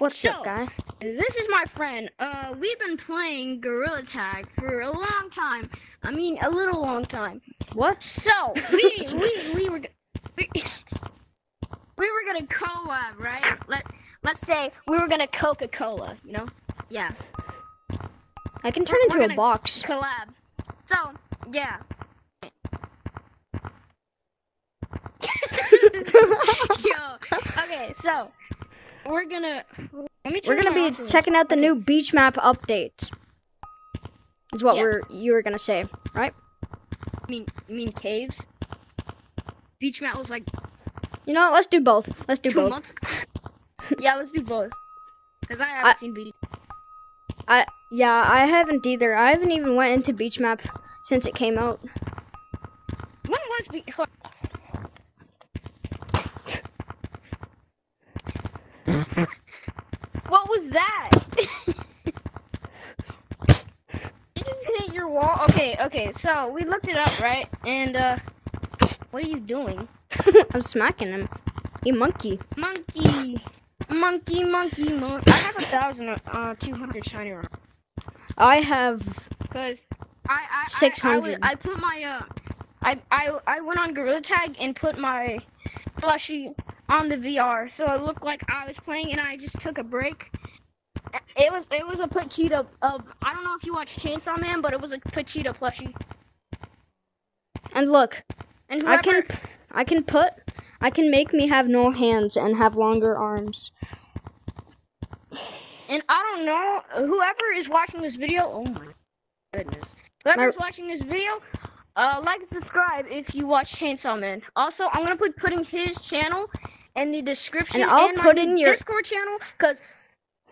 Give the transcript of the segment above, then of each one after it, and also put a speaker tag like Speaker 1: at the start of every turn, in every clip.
Speaker 1: What's
Speaker 2: So-
Speaker 1: up, guy?
Speaker 2: This is my friend. Uh, we've been playing Gorilla Tag for a long time. I mean, a little long time.
Speaker 1: What?
Speaker 2: So we we we were we, we were gonna collab, right? Let Let's say we were gonna Coca Cola. You know? Yeah,
Speaker 1: I can turn
Speaker 2: We're-
Speaker 1: into
Speaker 2: we're
Speaker 1: a box.
Speaker 2: collab. So yeah. Yo, okay, so we're gonna. Let me
Speaker 1: We're gonna be checking out the new beach map update. Is what
Speaker 2: Yeah.
Speaker 1: we're you were gonna say, right?
Speaker 2: I mean, you mean caves? Beach map was like
Speaker 1: You know, what, let's do both. Let's do
Speaker 2: two
Speaker 1: both.
Speaker 2: months. yeah, let's do both. Cause I haven't
Speaker 1: I-
Speaker 2: seen beach.
Speaker 1: I yeah, I haven't either. I haven't even went into beach map since it came out.
Speaker 2: When was beach? What was that? you just hit your wall. Okay, okay. So we looked it up, right? And uh, what are you doing?
Speaker 1: I'm smacking him. You monkey.
Speaker 2: Monkey, monkey, monkey, monkey. I have a thousand, uh, two hundred shiny rock.
Speaker 1: I have
Speaker 2: Cause I I I- I, I put my uh I I I went on Gorilla Tag and put my plushie on the VR, so it looked like I was playing, and I just took a break. It was it was a Pochita. Uh, I don't know if you watch Chainsaw Man, but it was a Pochita plushie.
Speaker 1: and look,
Speaker 2: And
Speaker 1: I can I can put I can make me have no hands and have longer arms.
Speaker 2: and I don't know whoever is watching this video. Oh my goodness, whoever's watching this video. Uh, like and subscribe if you watch Chainsaw Man. Also, I'm gonna be putting his channel in the description
Speaker 1: And I'll
Speaker 2: my
Speaker 1: put in your-
Speaker 2: Discord channel because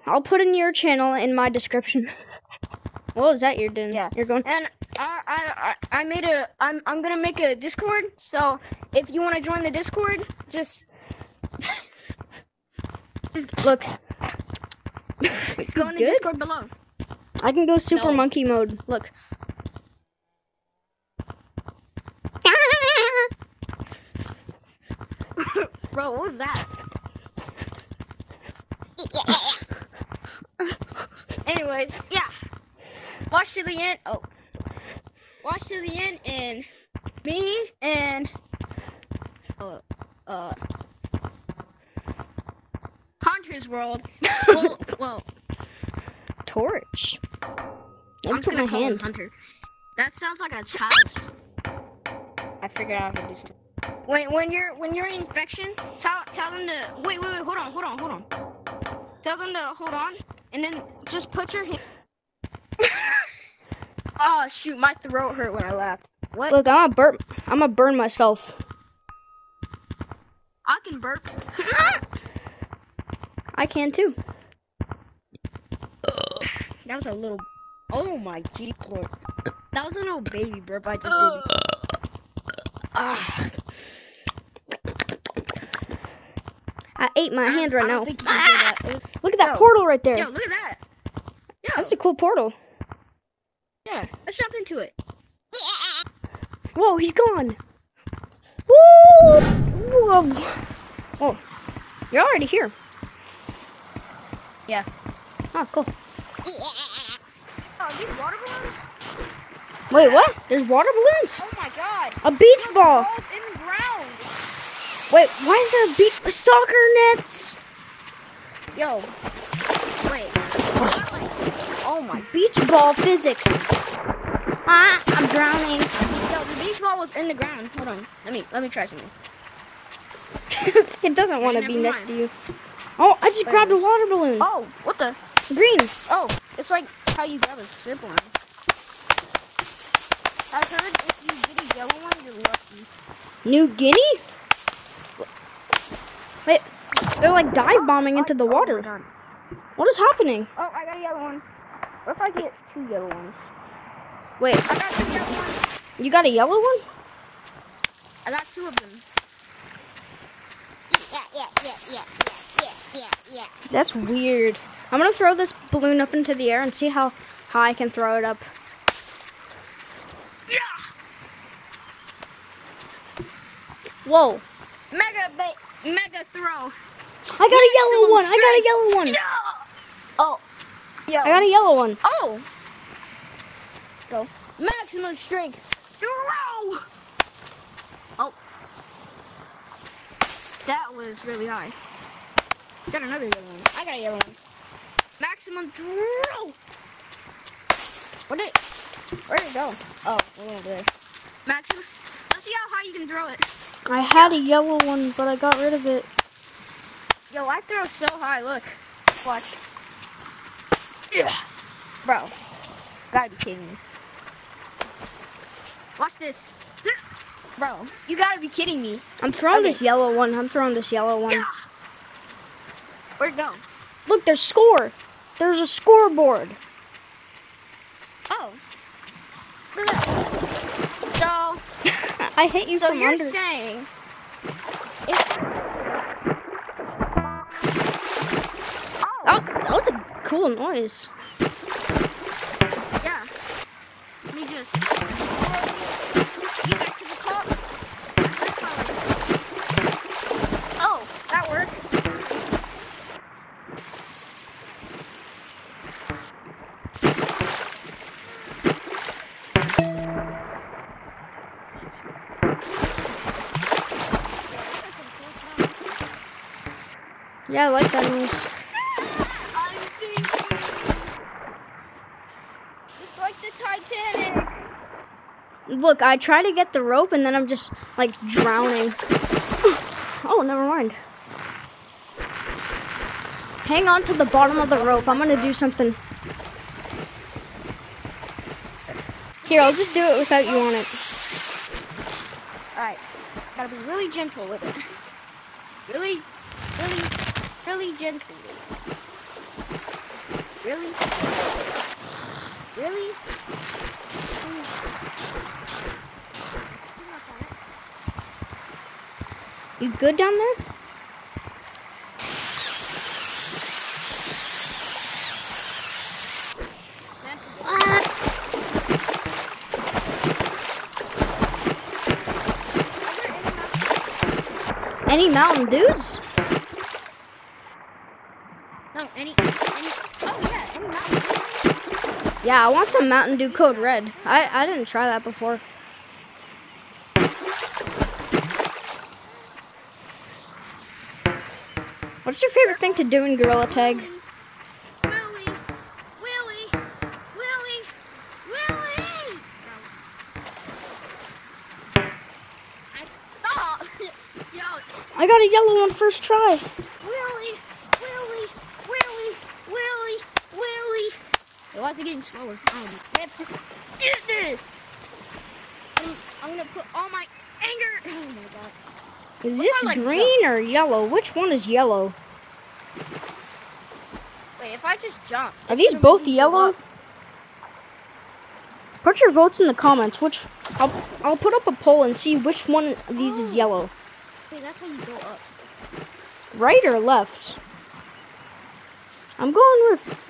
Speaker 1: I'll put in your channel in my description. what was that you're doing?
Speaker 2: Yeah.
Speaker 1: You're going
Speaker 2: and I, I I made a I'm I'm gonna make a Discord. So if you want to join the Discord, just just
Speaker 1: look.
Speaker 2: go in the Discord below.
Speaker 1: I can go super
Speaker 2: No.
Speaker 1: monkey mode. Look.
Speaker 2: Bro, what was that? Anyways, yeah. Watch to the end. Oh, watch to the end, and me and uh uh Hunter's World. well, well,
Speaker 1: Torch.
Speaker 2: I'm
Speaker 1: my
Speaker 2: gonna call
Speaker 1: hand.
Speaker 2: Hunter. That sounds like a child's. I figured out how to do stuff. When when you're when you're in infection, tell tell them to wait wait wait hold on hold on hold on. Tell them to hold on and then just put your hand. oh shoot, my throat hurt when I laughed. What?
Speaker 1: Look, I'm a burn. I'm a burn myself.
Speaker 2: I can burp.
Speaker 1: I can too.
Speaker 2: that was a little. Oh my G lord. That was a little baby burp I just did.
Speaker 1: Ah. I ate my hand right now.
Speaker 2: think you can that. Was-
Speaker 1: Look at that
Speaker 2: Yo.
Speaker 1: portal right there.
Speaker 2: Yo, look at that. Yo,
Speaker 1: That's a cool portal.
Speaker 2: yeah. Let's jump into it. Yeah.
Speaker 1: Whoa, he's gone. Woo! Whoa. Oh, you're already here.
Speaker 2: Yeah.
Speaker 1: Oh, cool.
Speaker 2: Oh, these water balloons?
Speaker 1: Wait, what? There's water balloons?
Speaker 2: Oh my god.
Speaker 1: A beach ball.
Speaker 2: Balls in the ground.
Speaker 1: Wait, why is there a beach soccer nets?
Speaker 2: Yo. Wait. Oh my.
Speaker 1: Beach ball physics. Ah, I'm drowning.
Speaker 2: Yo, the beach ball was in the ground. Hold on. Let me let me try something.
Speaker 1: it doesn't want to be next
Speaker 2: mind.
Speaker 1: to you. Oh, I just grabbed a water balloon.
Speaker 2: Oh, what the?
Speaker 1: Green.
Speaker 2: Oh, it's like how you grab a zip line. I heard if you get a yellow one, you're lucky.
Speaker 1: New Guinea? Wait, they're like dive bombing into the
Speaker 2: Oh,
Speaker 1: water. What is happening?
Speaker 2: Oh, I got a yellow one. What if I get two yellow ones?
Speaker 1: Wait,
Speaker 2: I got two yellow ones.
Speaker 1: you got a yellow one?
Speaker 2: I got two of them. Yeah, yeah, yeah, yeah, yeah, yeah, yeah, yeah.
Speaker 1: That's weird. I'm gonna throw this balloon up into the air and see how high I can throw it up.
Speaker 2: Yeah.
Speaker 1: Whoa.
Speaker 2: Mega ba- mega throw.
Speaker 1: I got a yellow one. I got a yellow one.
Speaker 2: No! Oh. Yo.
Speaker 1: I got a yellow one.
Speaker 2: Oh. Go. Maximum strength. Throw. Oh. That was really high. Got another yellow one. I got a yellow one. Maximum throw. Where did? Where did it go? Oh, over there. Maximum. Let's see how high you can throw it.
Speaker 1: I had a yellow one, but I got rid of it.
Speaker 2: Yo, I throw it so high. Look. Watch. Yeah. Bro. Gotta be kidding me. Watch this. Bro, you gotta be kidding me.
Speaker 1: I'm throwing
Speaker 2: Okay.
Speaker 1: this yellow one. I'm throwing this yellow one.
Speaker 2: Yeah. Where'd it go?
Speaker 1: Look, there's score. There's a scoreboard.
Speaker 2: Oh. Look at that.
Speaker 1: I hit you
Speaker 2: so
Speaker 1: from
Speaker 2: you're
Speaker 1: under.
Speaker 2: saying
Speaker 1: Oh,
Speaker 2: Oh,
Speaker 1: that was a cool noise.
Speaker 2: yeah. Let me just
Speaker 1: Yeah, I like that noise.
Speaker 2: Just like the Titanic.
Speaker 1: Look, I try to get the rope and then I'm just like drowning. oh, never mind. Hang on to the bottom of the rope. I'm gonna do something. Here, I'll just do it without you on it.
Speaker 2: Alright. Gotta be really gentle with it. Really, really, really gently. Really? Really?
Speaker 1: You good down there?
Speaker 2: Any?
Speaker 1: Any Mountain Dews?
Speaker 2: No, any, any, oh yeah, any mountains.
Speaker 1: Yeah, I want some Mountain Dew Code Red. I, I didn't try that before. What's your favorite thing to do in Gorilla Tag?
Speaker 2: Willie, Willie, Willie, Willie. I, stop. Yo,
Speaker 1: I got a yellow one first try.
Speaker 2: Is getting slower? Um, I have to do this. I'm, I'm gonna put all my anger. Oh my god.
Speaker 1: Is this
Speaker 2: like,
Speaker 1: green or yellow? Which one is yellow?
Speaker 2: Wait, if I just jump.
Speaker 1: Are these both
Speaker 2: make me go
Speaker 1: yellow? Put your votes in the comments. Which I'll I'll put up a poll and see which one of these is
Speaker 2: Oh.
Speaker 1: yellow.
Speaker 2: Wait, that's how you go up.
Speaker 1: Right or left? I'm going with.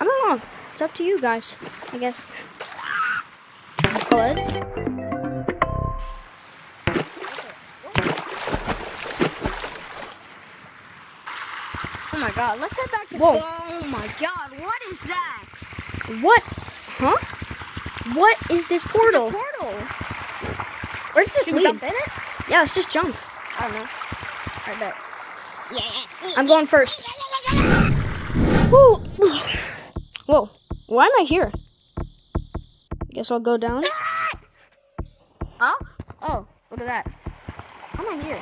Speaker 1: I don't know. It's up to you guys. I guess. Go.
Speaker 2: Oh my god, let's head back to
Speaker 1: Whoa.
Speaker 2: Oh my god, what is that?
Speaker 1: What? Huh? What is this portal?
Speaker 2: It's a portal.
Speaker 1: Let's just
Speaker 2: Should we jump in it?
Speaker 1: Yeah, let's just jump.
Speaker 2: I don't know. I bet. Yeah.
Speaker 1: I'm going first. Whoa. Why am I here? I Guess I'll go down.
Speaker 2: Huh? Oh, look at that. How am I here?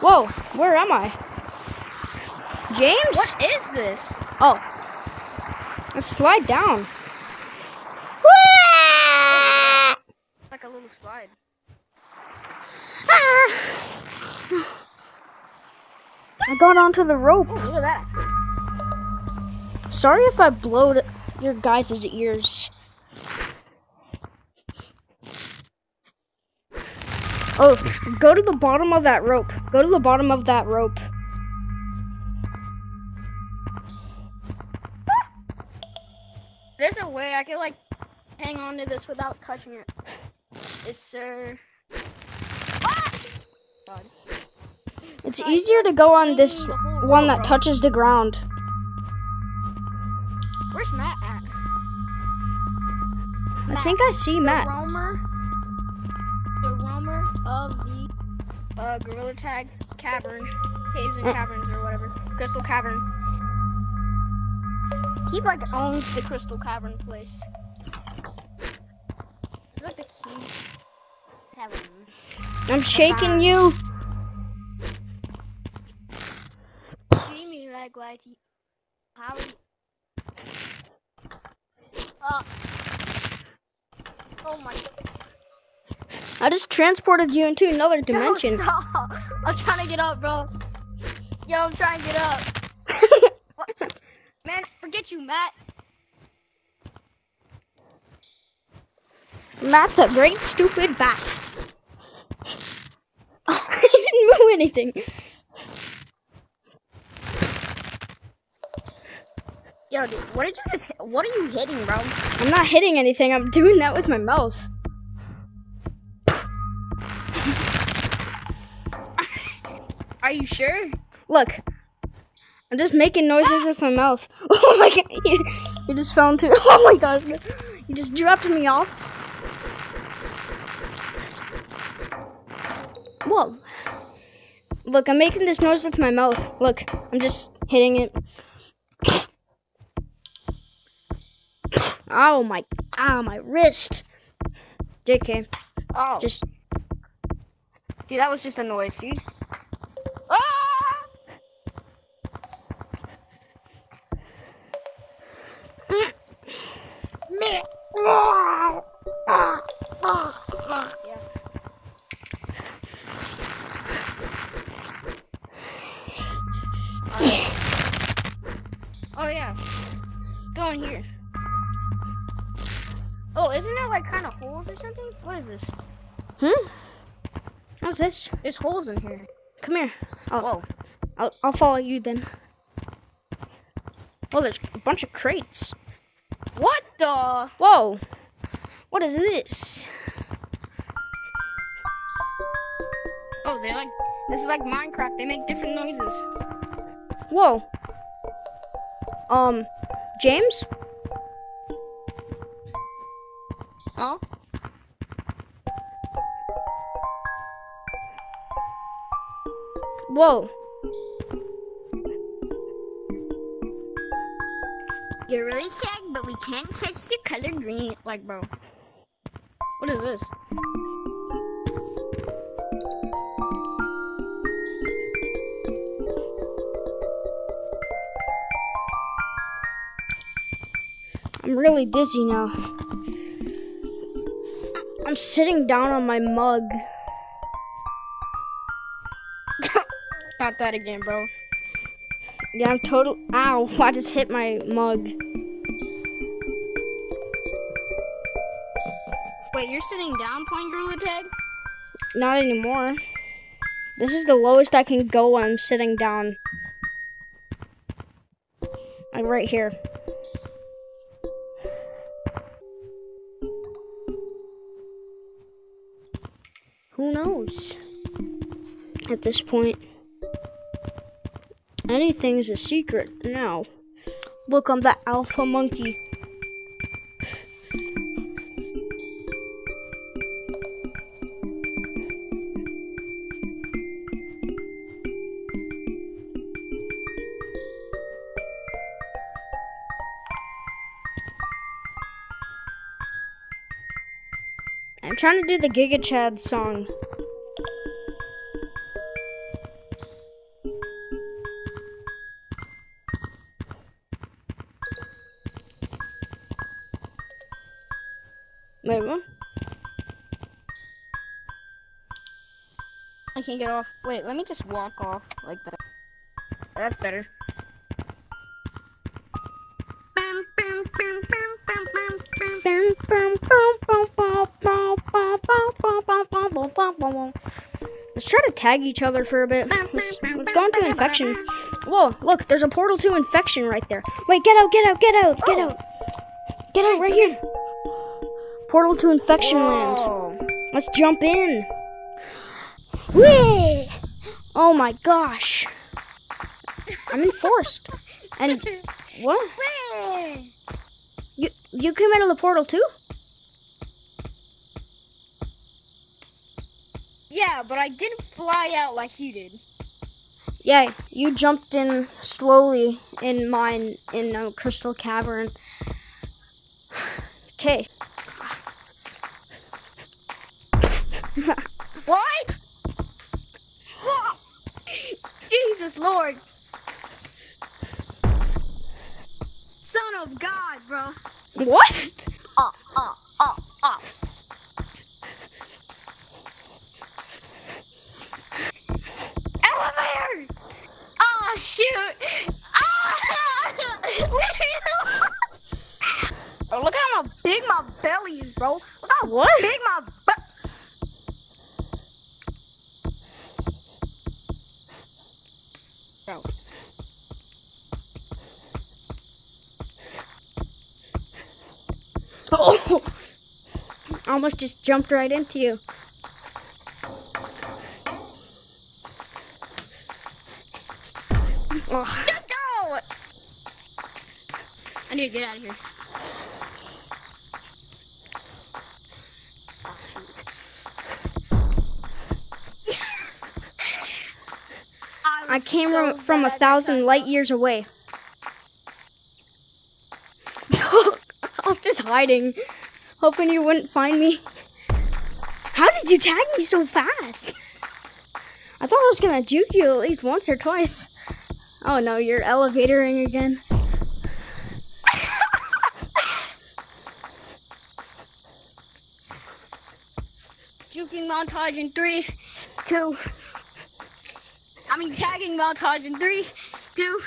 Speaker 1: Whoa. Where am I? James?
Speaker 2: What is this?
Speaker 1: Oh. Let's slide down.
Speaker 2: Like a little slide. Ah!
Speaker 1: I got onto the rope.
Speaker 2: Oh, look at that.
Speaker 1: Sorry if I blowed your guys' ears. Oh, go to the bottom of that rope. Go to the bottom of that rope.
Speaker 2: There's a way I can like hang on to this without touching it. Yes, sir. Ah!
Speaker 1: It's easier to go on this one that touches the ground.
Speaker 2: Matt at?
Speaker 1: I think I see
Speaker 2: the
Speaker 1: Matt.
Speaker 2: roamer, the roamer of the uh, Gorilla Tag Cavern, caves and
Speaker 1: Uh.
Speaker 2: caverns or whatever, Crystal Cavern. He like owns the Crystal Cavern place. He's like the. Cavern.
Speaker 1: I'm shaking you.
Speaker 2: See me like whitey. How? Uh, oh my god.
Speaker 1: I just transported you into another dimension.
Speaker 2: No, stop. I'm trying to get up, bro. Yo, I'm trying to get up. What? Man, forget you, Matt.
Speaker 1: Matt the great stupid bat. he didn't move anything.
Speaker 2: Yo, dude, what did you just? What are you hitting, bro?
Speaker 1: I'm not hitting anything. I'm doing that with my mouth.
Speaker 2: Are you sure?
Speaker 1: Look. I'm just making noises with my mouth. Oh my god. You, you just fell into. Oh my god. You just dropped me off. Whoa. Look, I'm making this noise with my mouth. Look, I'm just hitting it. Oh my. Ah, my wrist. JK.
Speaker 2: Oh,
Speaker 1: Just.
Speaker 2: dude, that was just a noise, see? Ah! Me.
Speaker 1: What's this?
Speaker 2: There's holes in here.
Speaker 1: Come here. I'll,
Speaker 2: Whoa.
Speaker 1: I'll, I'll follow you then. Oh, there's a bunch of crates.
Speaker 2: What the?
Speaker 1: Whoa. What is this?
Speaker 2: Oh, they're like this is like Minecraft. They make different noises.
Speaker 1: Whoa. Um, James? Whoa.
Speaker 2: You're really sad, but we can't touch the color green. Like, bro. What is this?
Speaker 1: I'm really dizzy now. I'm sitting down on my mug.
Speaker 2: Not that again, bro.
Speaker 1: Yeah, I'm total. Ow! I just hit my mug.
Speaker 2: Wait, you're sitting down playing Gorilla Tag?
Speaker 1: Not anymore. This is the lowest I can go when I'm sitting down. Like right here. Who knows? At this point. Anything's a secret now. Look, I'm the alpha monkey. I'm trying to do the Giga Chad song.
Speaker 2: I can't get off. Wait, let me just walk off like that. That's better.
Speaker 1: Let's try to tag each other for a bit. Let's, let's go into infection. Whoa, look, there's a portal to infection right there. Wait, get out, get out, get out, get out. Get out right here. Portal to infection land. Let's jump in. Whee! Oh my gosh. I'm enforced. And what? You you came out of the portal too?
Speaker 2: Yeah, but I didn't fly out like you did.
Speaker 1: Yeah, you jumped in slowly in mine in a crystal cavern. Okay.
Speaker 2: What? Whoa. Jesus Lord. Son of God, bro.
Speaker 1: What?
Speaker 2: Uh, uh, uh, uh. Elevator! Oh, shoot! Ah! oh, look how big my belly is, bro. Look how
Speaker 1: What?
Speaker 2: big my Bro.
Speaker 1: Oh! I almost just jumped right into you. Oh,
Speaker 2: Let's go! I need to get out of here. Oh, shoot.
Speaker 1: I
Speaker 2: was
Speaker 1: came
Speaker 2: so
Speaker 1: from, from a thousand light years away. I was just hiding, hoping you wouldn't find me. How did you tag me so fast? I thought I was gonna juke you at least once or twice. Oh no, you're elevatoring again.
Speaker 2: Juking montage in three, two. I mean, tagging montage in three, two,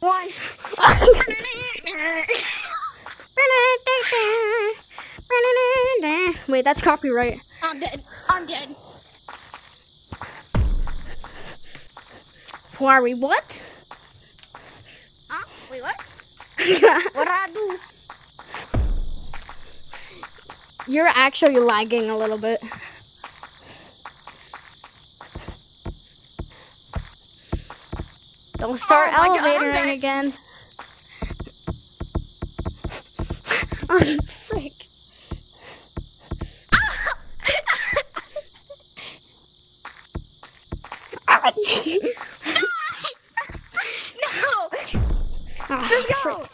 Speaker 2: one.
Speaker 1: Wait, that's copyright.
Speaker 2: I'm dead. I'm dead.
Speaker 1: Who are we? What?
Speaker 2: Huh? Wait, what? What did I do?
Speaker 1: You're actually lagging a little bit. Don't start
Speaker 2: Oh my God,
Speaker 1: again. oh, frick. Ouch.
Speaker 2: no!
Speaker 1: Ah,
Speaker 2: Just
Speaker 1: frick.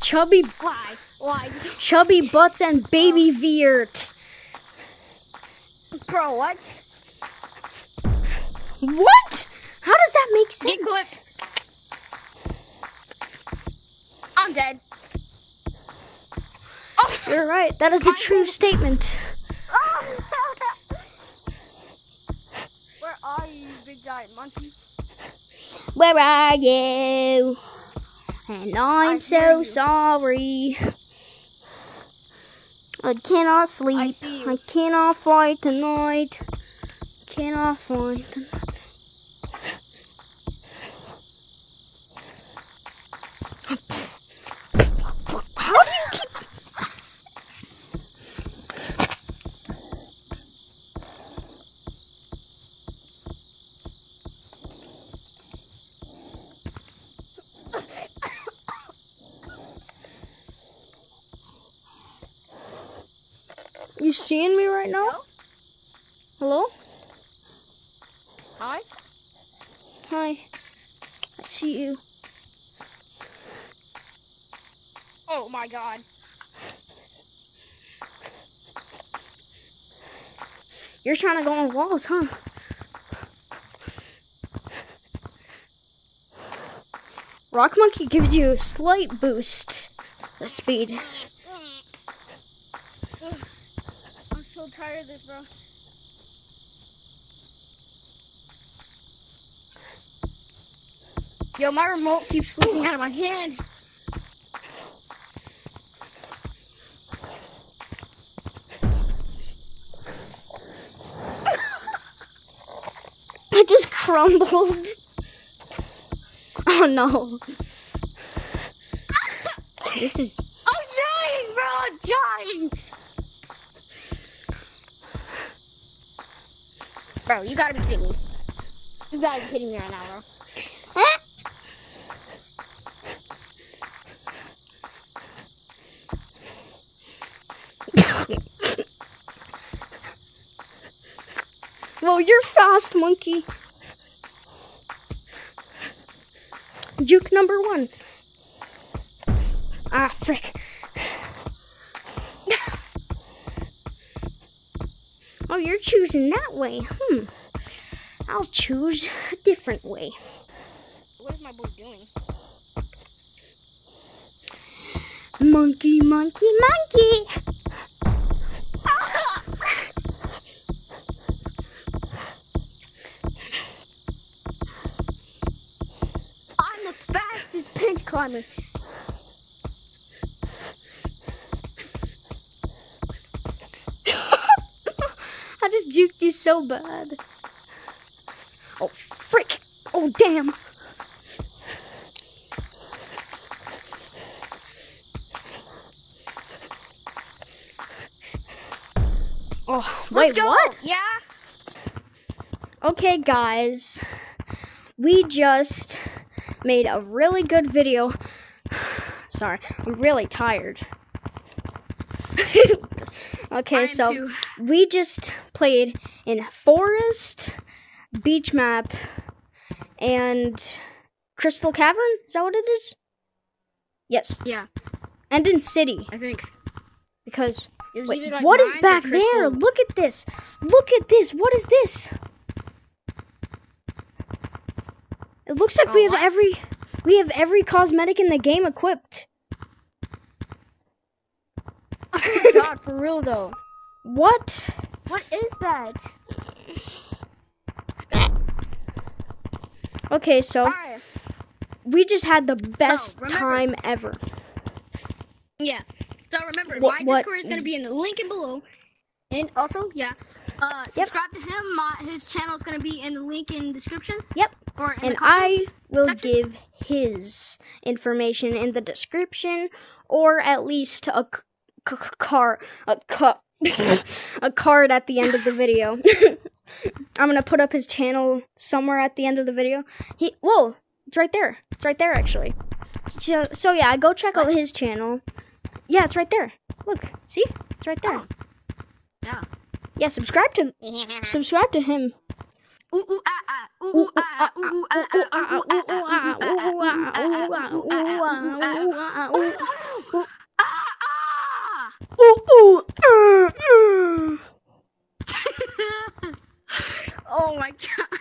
Speaker 1: Chubby,
Speaker 2: Why? Why?
Speaker 1: chubby butts and baby veerts.
Speaker 2: Bro, what?
Speaker 1: What? How does that make
Speaker 2: Get
Speaker 1: sense?
Speaker 2: I'm dead. Oh!
Speaker 1: You're right. That is a true statement.
Speaker 2: Where are you, big giant monkey?
Speaker 1: Where are you? And I'm
Speaker 2: hear
Speaker 1: so sorry. I cannot sleep.
Speaker 2: see
Speaker 1: I, cannot fight tonight. Cannot fight tonight. You seeing me right now?
Speaker 2: No?
Speaker 1: Hello?
Speaker 2: Hi?
Speaker 1: Hi. I see you.
Speaker 2: Oh my god.
Speaker 1: You're trying to go on walls, huh? Rock Monkey gives you a slight boost of speed.
Speaker 2: So tired of this, bro. Yo, my remote keeps slipping out of my hand.
Speaker 1: I just crumbled. Oh no. This is
Speaker 2: I'm dying, bro. I'm dying. Bro, you gotta be kidding me. You gotta be kidding me right now, bro.
Speaker 1: well, you're fast, monkey. Juke number one. Ah, frick. oh, you're choosing that way. Hmm. I'll choose a different way.
Speaker 2: What is my boy doing?
Speaker 1: Monkey, monkey, monkey.
Speaker 2: I'm the fastest pinch climber.
Speaker 1: I just juked you so bad. Oh, frick. Oh, damn. Oh,
Speaker 2: Let's
Speaker 1: wait,
Speaker 2: go.
Speaker 1: what?
Speaker 2: Yeah.
Speaker 1: Okay, guys. We just made a really good video. Sorry, I'm really tired. Okay, so
Speaker 2: too.
Speaker 1: we just played in Forest, Beach Map, and Crystal Cavern. Is that what it is? Yes,
Speaker 2: Yeah,
Speaker 1: and in City
Speaker 2: I think
Speaker 1: because wait,
Speaker 2: like
Speaker 1: what is back there? Look at this. Look at this. What is this? It looks like
Speaker 2: Oh,
Speaker 1: we have
Speaker 2: what?
Speaker 1: every we have every cosmetic in the game equipped.
Speaker 2: Oh god, for real though.
Speaker 1: What?
Speaker 2: What is that?
Speaker 1: Okay, so we just had the best
Speaker 2: remember-
Speaker 1: time ever.
Speaker 2: Yeah. So remember,
Speaker 1: What-
Speaker 2: my
Speaker 1: what-
Speaker 2: Discord is gonna be in the link in below, and also, yeah, uh, subscribe to him. My his channel is gonna be in the link in the description
Speaker 1: Yep.
Speaker 2: or in
Speaker 1: And. I will
Speaker 2: section.
Speaker 1: give his information in the description or at least a car a a card at the end of the video. I'm gonna put up his channel somewhere at the end of the video. He whoa, it's right there. It's right there actually. So so yeah, go check out his channel. Yeah, it's right there. Look, see? It's right there.
Speaker 2: Yeah.
Speaker 1: Yeah, subscribe to subscribe to him. Uh, uh.
Speaker 2: Oh my god.